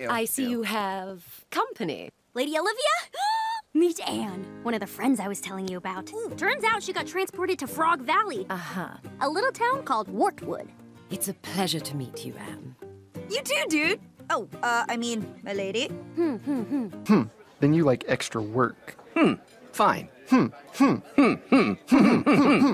I see you have company. Lady Olivia? Meet Anne, one of the friends I was telling you about. Turns out she got transported to Frog Valley, Uh-huh. a little town called Wartwood. It's a pleasure to meet you, Anne. You too, dude. Oh, uh, I mean, my lady. Hmm hmm hmm. Hmm. Then you like extra work. Hmm. Fine. Hmm, hmm, hmm, hmm, hmm, hmm, hmm. hmm.